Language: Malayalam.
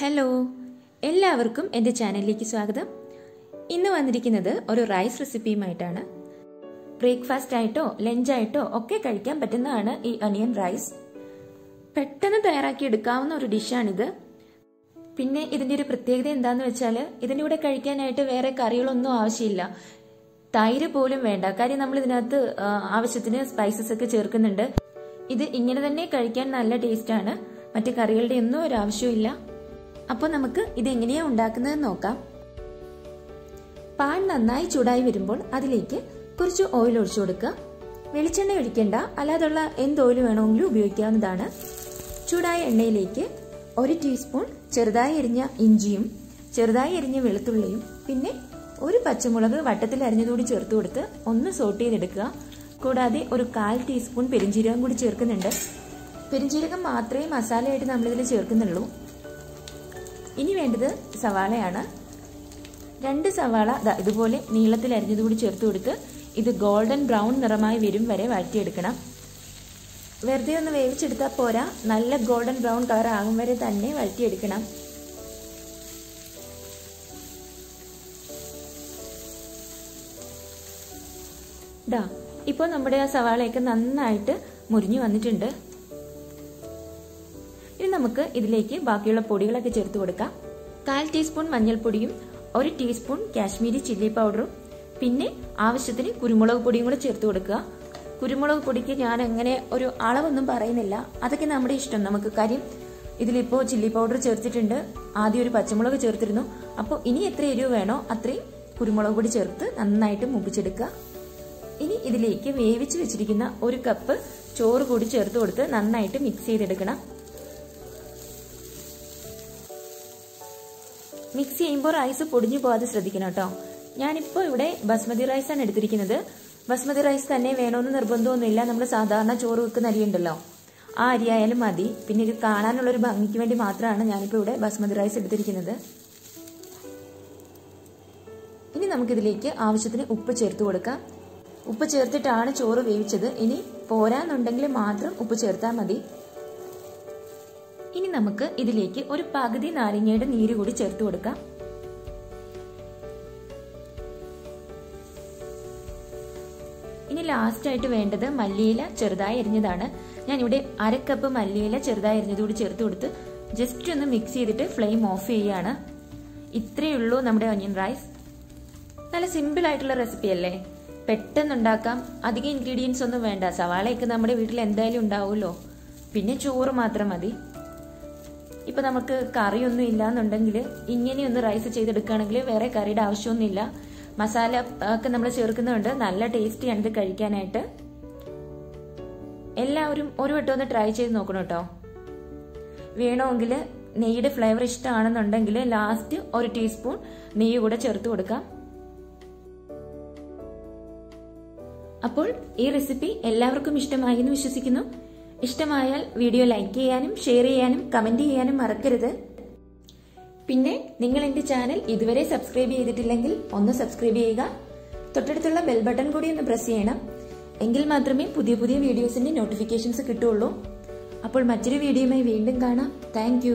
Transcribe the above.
ഹലോ എല്ലാവർക്കും എന്റെ ചാനലിലേക്ക് സ്വാഗതം. ഇന്ന് വന്നിരിക്കുന്നത് ഒരു റൈസ് റെസിപ്പിയുമായിട്ടാണ് ബ്രേക്ക്ഫാസ്റ്റ് ആയിട്ടോ ലഞ്ചായിട്ടോ ഒക്കെ കഴിക്കാൻ പറ്റുന്നതാണ് ഈ അനിയൻ റൈസ് പെട്ടെന്ന് തയ്യാറാക്കി എടുക്കാവുന്ന ഒരു ഡിഷാണിത് പിന്നെ ഇതിന്റെ ഒരു പ്രത്യേകത എന്താന്ന് വെച്ചാൽ ഇതിന്റെ കൂടെ കഴിക്കാനായിട്ട് വേറെ കറികളൊന്നും ആവശ്യമില്ല. തൈര് പോലും വേണ്ട. കാര്യം നമ്മൾ ഇതിനകത്ത് ആവശ്യത്തിന് സ്പൈസസ് ഒക്കെ ചേർക്കുന്നുണ്ട്. ഇത് ഇങ്ങനെ തന്നെ കഴിക്കാൻ നല്ല ടേസ്റ്റ് ആണ്. മറ്റു കറികളുടെ ഒന്നും ഒരു ആവശ്യമില്ല അപ്പോൾ നമുക്ക് ഇത് എങ്ങനെയാ ഉണ്ടാക്കുന്നത് നോക്കാം. പാൻ നന്നായി ചൂടായി വരുമ്പോൾ അതിലേക്ക് കുറച്ച് ഓയിൽ ഒഴിച്ചു കൊടുക്കുക. വെളിച്ചെണ്ണ ഒഴിക്കേണ്ട അല്ലാതുള്ള എന്ത് ഓയിൽ വേണമെങ്കിലും ഉപയോഗിക്കാവുന്നതാണ്. ചൂടായ എണ്ണയിലേക്ക് ഒരു ടീസ്പൂൺ ചെറുതായി എരിഞ്ഞ ഇഞ്ചിയും ചെറുതായി എരിഞ്ഞ വെളുത്തുള്ളിയും പിന്നെ ഒരു പച്ചമുളക് വട്ടത്തിൽ അരിഞ്ഞതുകൂടി ചേർത്ത് കൊടുത്ത് ഒന്ന് സോട്ട് ചെയ്തെടുക്കുക. കൂടാതെ ഒരു കാൽ ടീസ്പൂൺ പെരിഞ്ചീരകം കൂടി ചേർക്കുന്നുണ്ട്. പെരിഞ്ചീരകം മാത്രമേ മസാലയായിട്ട് നമ്മളിതിൽ ചേർക്കുന്നുള്ളൂ. ഇനി വേണ്ടത് സവാളയാണ്. രണ്ട് സവാള ഇതുപോലെ നീളത്തിൽ അരിഞ്ഞതുകൂടി ചേർത്ത് കൊടുത്ത് ഇത് ഗോൾഡൻ ബ്രൗൺ നിറമായി വരും വരെ വഴറ്റിയെടുക്കണം. വെറുതെ ഒന്ന് വേവിച്ചെടുത്താൽ പോരാ. നല്ല ഗോൾഡൻ ബ്രൗൺ കളർ ആകും വരെ തന്നെ വഴറ്റിയെടുക്കണം. ദാ ഇപ്പോൾ നമ്മുടെ ആ സവാളയൊക്കെ നന്നായിട്ട് മുരിഞ്ഞു വന്നിട്ടുണ്ട്. ഇനി നമുക്ക് ഇതിലേക്ക് ബാക്കിയുള്ള പൊടികളൊക്കെ ചേർത്ത് കൊടുക്കാം. കാൽ ടീസ്പൂൺ മഞ്ഞൾപ്പൊടിയും ഒരു ടീസ്പൂൺ കാശ്മീരി ചില്ലി പൗഡറും പിന്നെ ആവശ്യത്തിന് കുരുമുളക് പൊടിയും കൂടെ ചേർത്ത് കൊടുക്കുക. കുരുമുളക് പൊടിക്ക് ഞാൻ അങ്ങനെ ഒരു അളവൊന്നും പറയുന്നില്ല. അതൊക്കെ നമ്മുടെ ഇഷ്ടം. നമുക്ക് കാര്യം ഇതിലിപ്പോ ചില്ലി പൗഡർ ചേർത്തിട്ടുണ്ട്. ആദ്യം ഒരു പച്ചമുളക് ചേർത്തിരുന്നു. അപ്പോൾ ഇനി എത്ര എരിവ് വേണോ അത്രയും കുരുമുളക് പൊടി ചേർത്ത് നന്നായിട്ട് മുപ്പിച്ചെടുക്കുക. ഇനി ഇതിലേക്ക് വേവിച്ച് വെച്ചിരിക്കുന്ന ഒരു കപ്പ് ചോറ് കൂടി ചേർത്ത് കൊടുത്ത് നന്നായിട്ട് മിക്സ് ചെയ്തെടുക്കണം. മിക്സ് ചെയ്യുമ്പോൾ റൈസ് പൊടിഞ്ഞു പോകാതെ ശ്രദ്ധിക്കണം കേട്ടോ. ഞാനിപ്പോൾ ഇവിടെ ബസ്മതി റൈസ് ആണ് എടുത്തിരിക്കുന്നത്. ബസ്മതി റൈസ് തന്നെ വേണമെന്ന് നിർബന്ധമൊന്നുമില്ല. നമ്മൾ സാധാരണ ചോറ് വെക്കുന്ന അരി ഉണ്ടല്ലോ. ആ അരി ആയാലും മതി. പിന്നെ ഇത് കാണാനുള്ള ഒരു ഭംഗിക്ക് വേണ്ടി മാത്രമാണ് ഞാനിപ്പോൾ ഇവിടെ ബസ്മതി റൈസ് എടുത്തിരിക്കുന്നത്. ഇനി നമുക്കിതിലേക്ക് ആവശ്യത്തിന് ഉപ്പ് ചേർത്ത് കൊടുക്കാം. ഉപ്പ് ചേർത്തിട്ടാണ് ചോറ് വേവിച്ചത്. ഇനി പോരാന്നുണ്ടെങ്കിൽ മാത്രം ഉപ്പ് ചേർത്താൽ മതി. ഇനി നമുക്ക് ഇതിലേക്ക് ഒരു പകുതി നാരങ്ങയുടെ നീര് കൂടി ചേർത്ത് കൊടുക്കാം. ഇനി ലാസ്റ്റ് ആയിട്ട് വേണ്ടത് മല്ലിയില ചെറുതായി അരിഞ്ഞതാണ്. ഞാൻ ഇവിടെ അരക്കപ്പ് മല്ലിയില ചെറുതായി അരിഞ്ഞത് കൂടി ചേർത്ത് കൊടുത്ത് ജസ്റ്റ് ഒന്ന് മിക്സ് ചെയ്തിട്ട് ഫ്ലെയിം ഓഫ് ചെയ്യുകയാണ് ഇത്രയേ ഉള്ളൂ നമ്മുടെ ഒനിയൻ റൈസ് നല്ല സിമ്പിൾ ആയിട്ടുള്ള റെസിപ്പി അല്ലേ? പെട്ടെന്ന് ഉണ്ടാക്കാം അധികം ഇൻഗ്രീഡിയൻസ് ഒന്നും വേണ്ട. സവാളയൊക്കെ നമ്മുടെ വീട്ടിൽ എന്തായാലും ഉണ്ടാവുമല്ലോ. പിന്നെ ചോറ് മാത്രം മതി. ഇപ്പൊ നമുക്ക് കറിയൊന്നും ഇല്ലാന്നുണ്ടെങ്കിൽ ഇങ്ങനെയൊന്ന് റൈസ് ചെയ്തെടുക്കുകയാണെങ്കിൽ വേറെ കറിയുടെ ആവശ്യമൊന്നുമില്ല. മസാല ഒക്കെ നമ്മൾ ചേർക്കുന്നുണ്ട് നല്ല ടേസ്റ്റിയാണ് ഇത് കഴിക്കാനായിട്ട്. എല്ലാവരും ഒരു വട്ടം ഒന്ന് ട്രൈ ചെയ്ത് നോക്കണം കേട്ടോ. വേണമെങ്കിൽ നെയ്യുടെ ഫ്ലേവർ ഇഷ്ടമാണെന്നുണ്ടെങ്കിൽ ലാസ്റ്റ് ഒരു ടീസ്പൂൺ നെയ്യ് കൂടെ ചേർത്ത് കൊടുക്കാം. അപ്പോൾ ഈ റെസിപ്പി എല്ലാവർക്കും ഇഷ്ടമായി എന്ന് വിശ്വസിക്കുന്നു. ഇഷ്ടമായാൽ വീഡിയോ ലൈക്ക് ചെയ്യാനും ഷെയർ ചെയ്യാനും കമന്റ് ചെയ്യാനും മറക്കരുത്. പിന്നെ നിങ്ങൾ എന്റെ ചാനൽ ഇതുവരെ സബ്സ്ക്രൈബ് ചെയ്തിട്ടില്ലെങ്കിൽ ഒന്ന് സബ്സ്ക്രൈബ് ചെയ്യുക. തൊട്ടടുത്തുള്ള ബെൽ ബട്ടൺ കൂടി ഒന്ന് പ്രസ് ചെയ്യണം. എങ്കിൽ മാത്രമേ പുതിയ പുതിയ വീഡിയോസിന്റെ നോട്ടിഫിക്കേഷൻസ് കിട്ടുള്ളൂ അപ്പോൾ മറ്റൊരു വീഡിയോയുമായി വീണ്ടും കാണാം. താങ്ക്